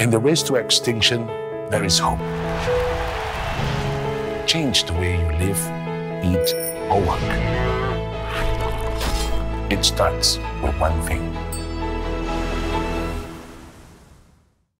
In the race to extinction, there is hope. Change the way you live, eat, or work. It starts with one thing